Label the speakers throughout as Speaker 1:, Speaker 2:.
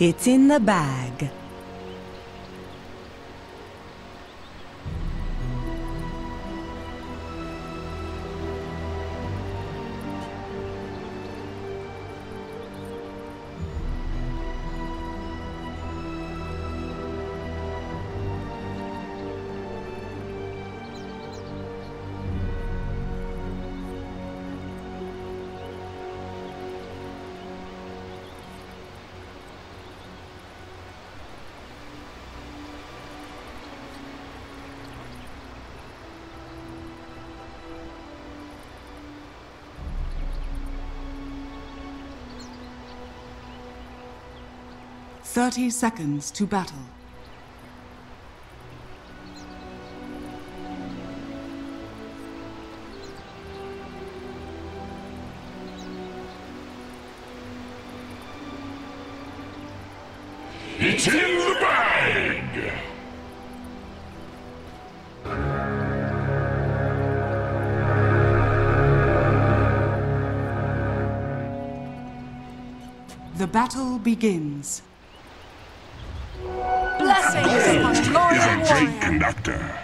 Speaker 1: It's in the bag.
Speaker 2: Thirty seconds to battle.
Speaker 3: It's in the bag!
Speaker 2: The battle begins.
Speaker 4: Blessings, my lord
Speaker 3: Is a great conductor.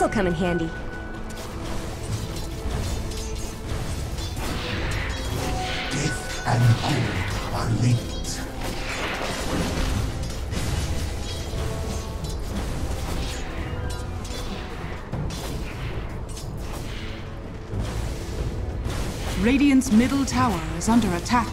Speaker 5: This'll come in handy.
Speaker 3: Death and good are linked.
Speaker 2: Radiant's middle tower is under attack.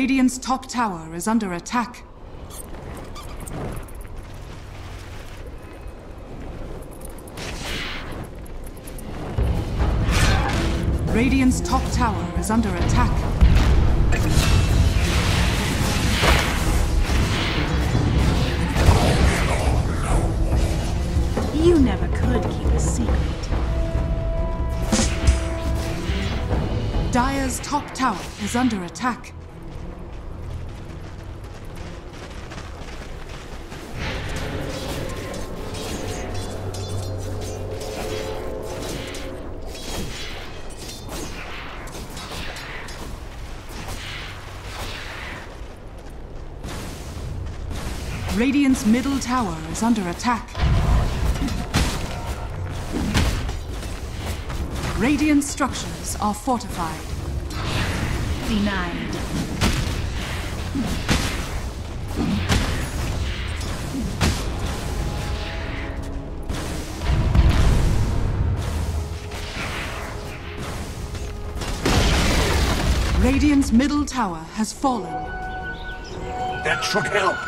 Speaker 2: Radiant's top tower is under attack. Radiant's top tower is under attack.
Speaker 6: You never could keep a secret.
Speaker 2: Dire's top tower is under attack. Radiant's middle tower is under attack. Radiant structures are fortified.
Speaker 6: Denied.
Speaker 2: Radiant's middle tower has fallen.
Speaker 3: That should help.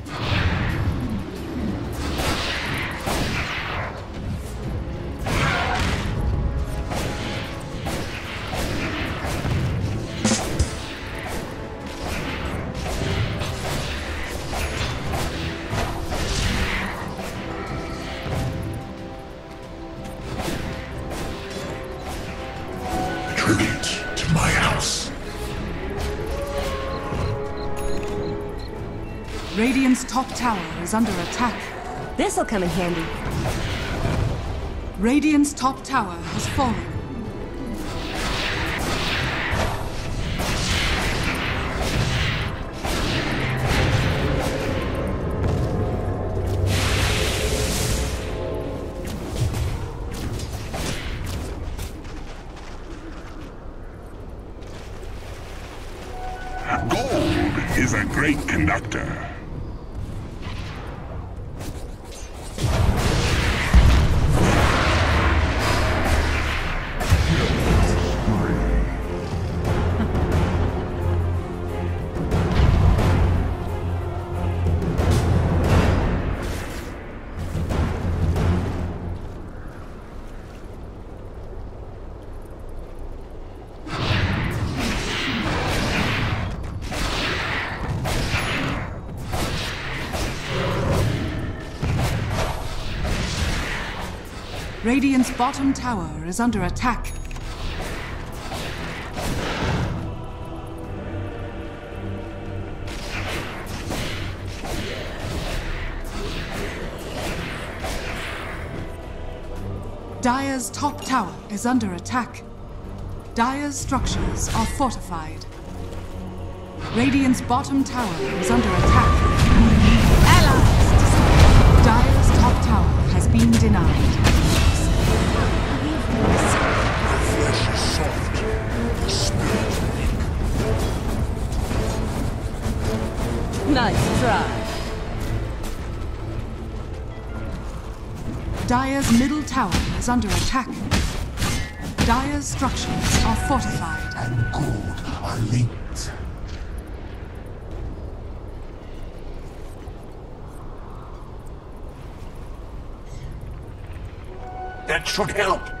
Speaker 2: Top tower is under attack.
Speaker 1: This'll come in handy.
Speaker 2: Radiant's top tower has fallen. Radiant's bottom tower is under attack. Dire's top tower is under attack. Dire's structures are fortified. Radiant's bottom tower is under attack. Dire's top tower has been denied.
Speaker 1: Nice try.
Speaker 2: Dire's middle tower is under attack. Dire's structures are fortified.
Speaker 3: and gold are linked. That should help.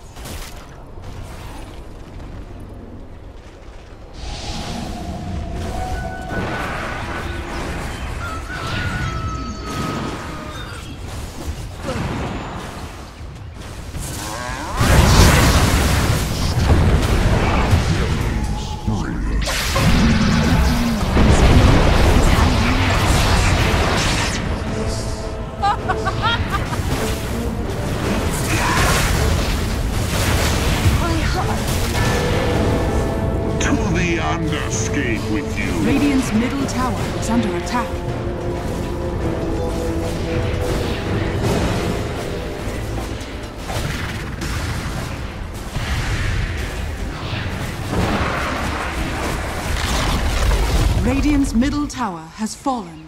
Speaker 2: Radiant's middle tower has fallen.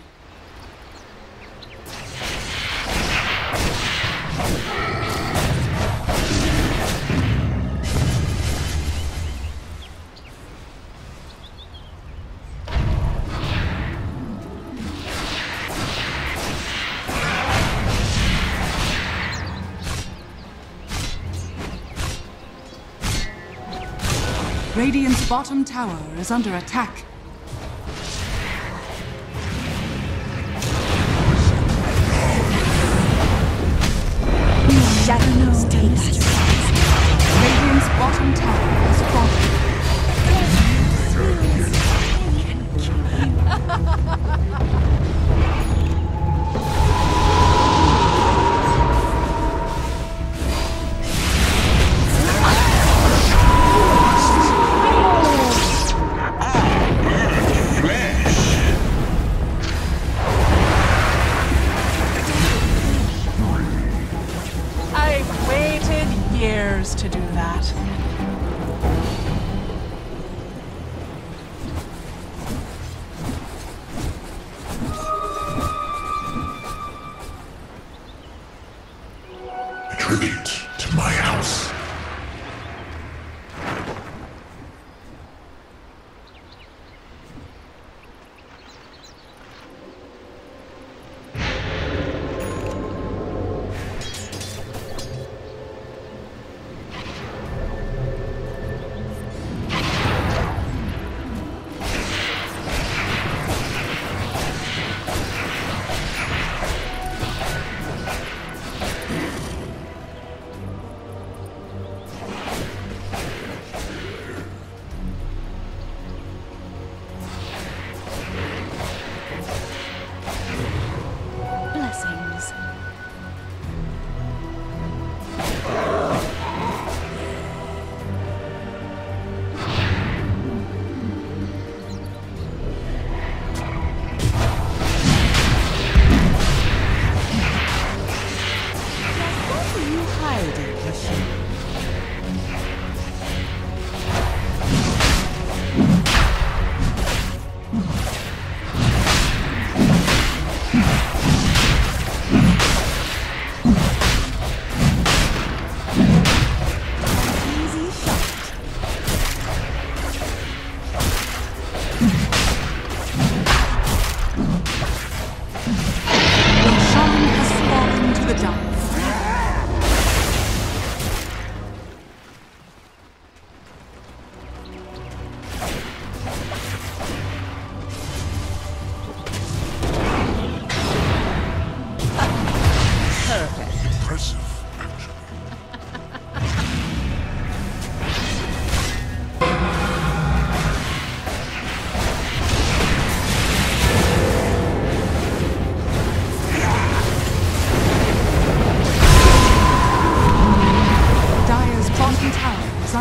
Speaker 2: Radiant's bottom tower is under attack.
Speaker 1: Shadows take us.
Speaker 2: Radiant's bottom tower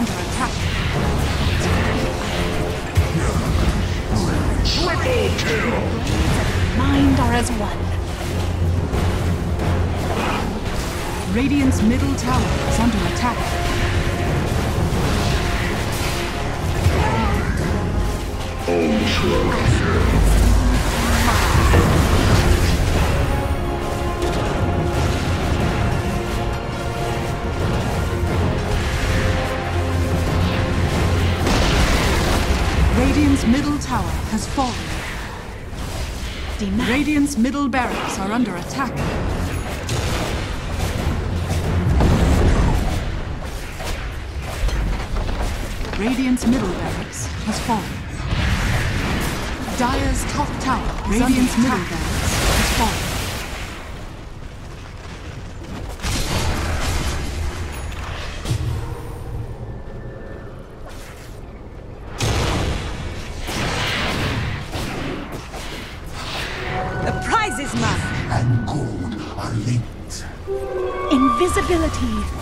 Speaker 2: under attack.
Speaker 3: Triple kill!
Speaker 6: Mind are as one.
Speaker 2: Radiant's middle tower is under attack. Radiant's has fallen.
Speaker 6: Denied.
Speaker 2: Radiant's middle barracks are under attack. Radiant's middle barracks has fallen. Dire's top tower is Radiant's middle barracks
Speaker 6: Invisibility.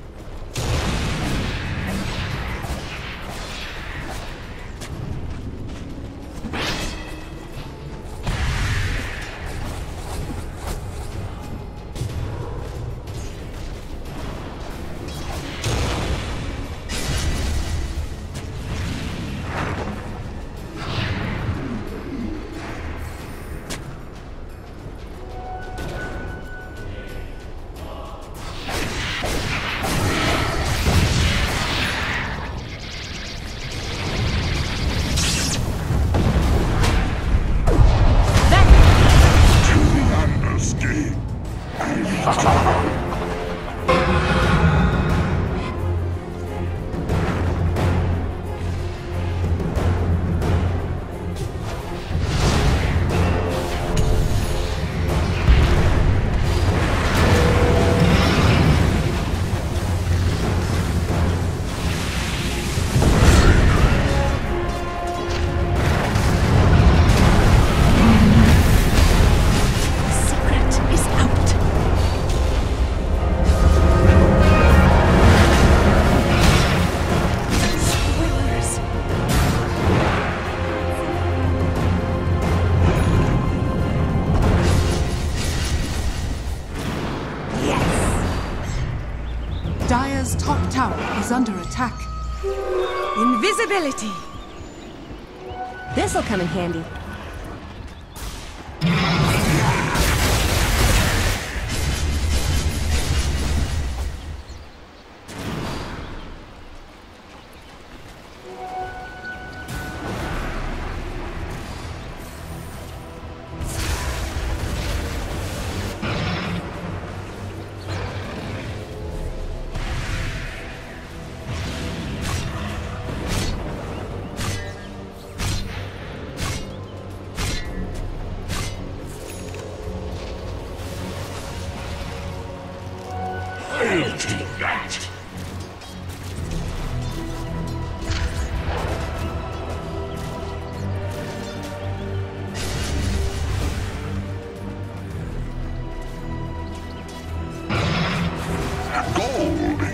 Speaker 1: Invisibility. This'll come in handy.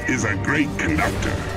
Speaker 3: is a great conductor.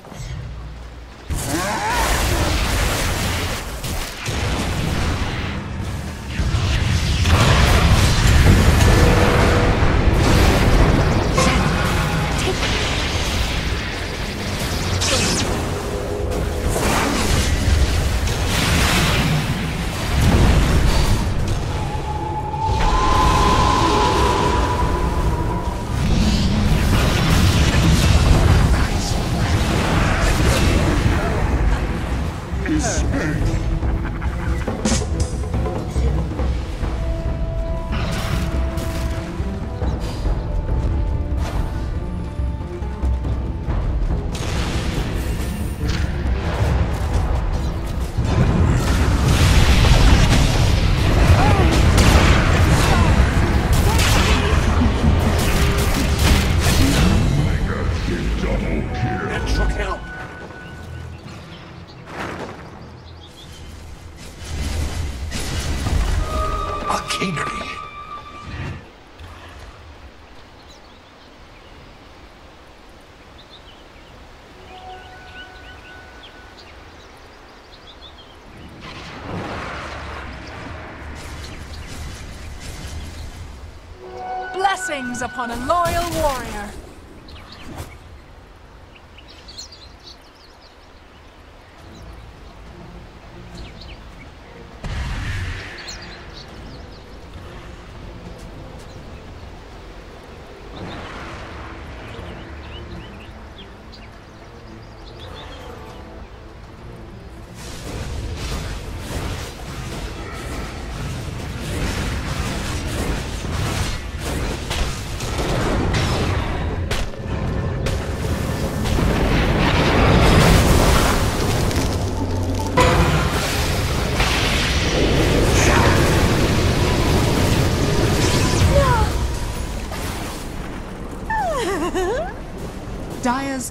Speaker 4: things upon a loyal warrior.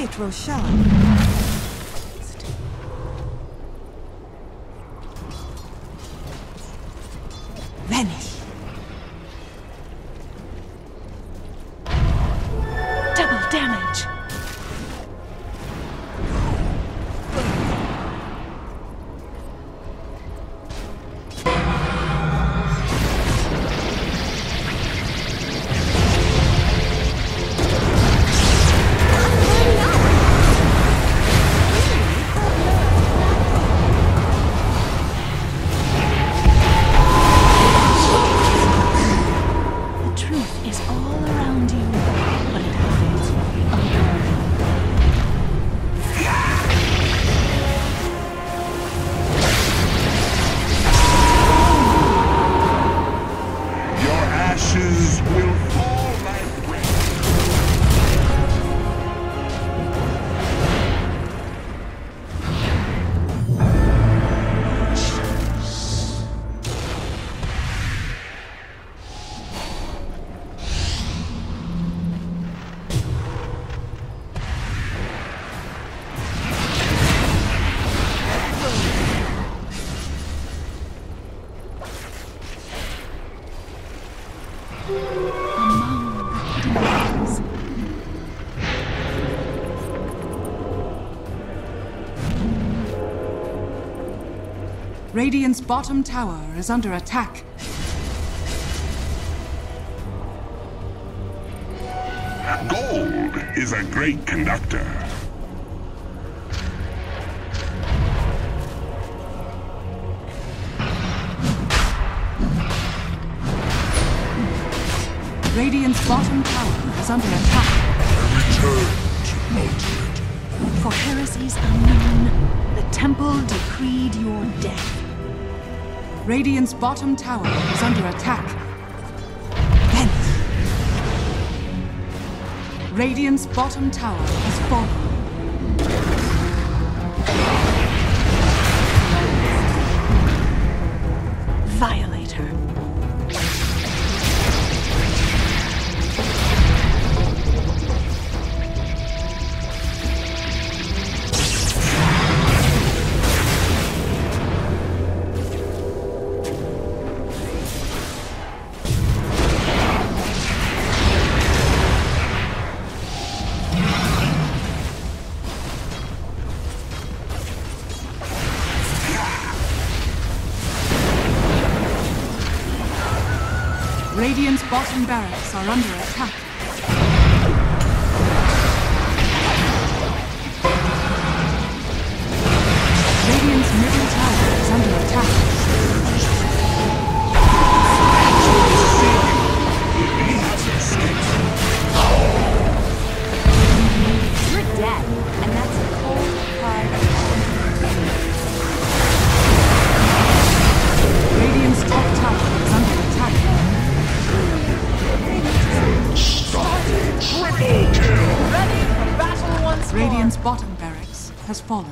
Speaker 6: Pietro Shell.
Speaker 3: Radiant's bottom tower is under attack.
Speaker 7: Gold is a great conductor.
Speaker 2: Radiant's bottom tower is under attack.
Speaker 3: Return to ultimate.
Speaker 6: For heresies unknown, the temple decreed your death.
Speaker 2: Radiant's bottom tower is under attack.
Speaker 1: Vanish.
Speaker 2: Radiant's bottom tower has fallen.
Speaker 6: Violator.
Speaker 2: Radiant's bottom barracks are under attack. Radiant's middle tower is under attack.
Speaker 6: You're dead, and that's a cold, hard
Speaker 3: Triple kill.
Speaker 4: Ready for battle once more.
Speaker 2: Radiant's bottom barracks has fallen.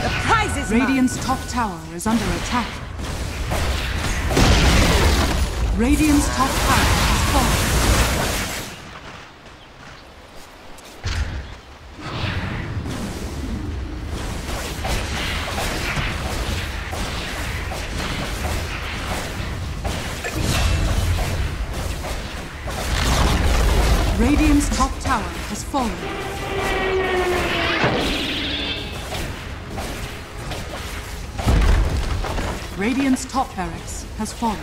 Speaker 1: The prize is.
Speaker 2: Radiant's top tower is under attack. Radiant's top tower Radiant's top tower has fallen. Radiant's top barracks has fallen.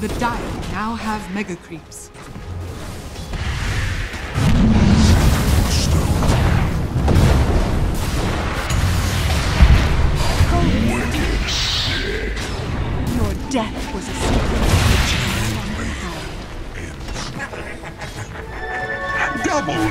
Speaker 2: The Dire now have mega creeps.
Speaker 6: Your death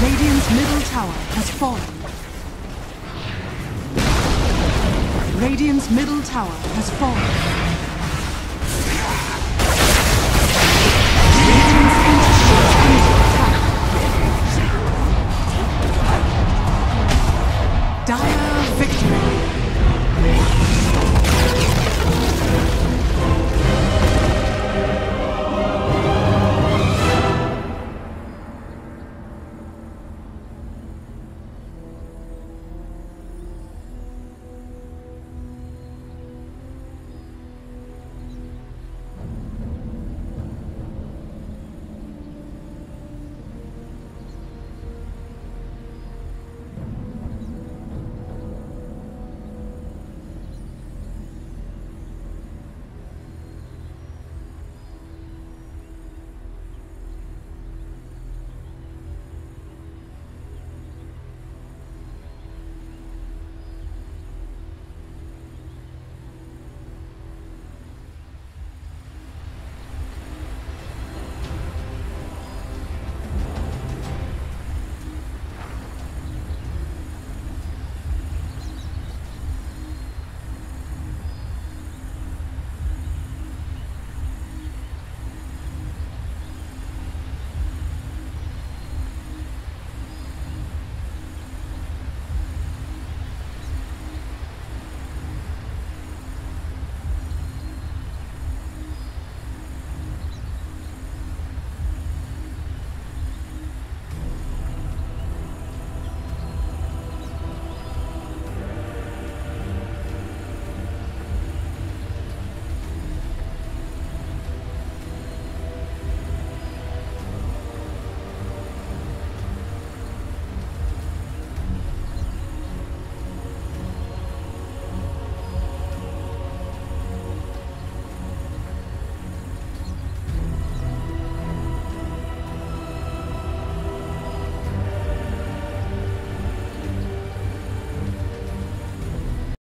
Speaker 2: Radiant's middle tower has fallen. Radiant's middle tower has fallen. Dire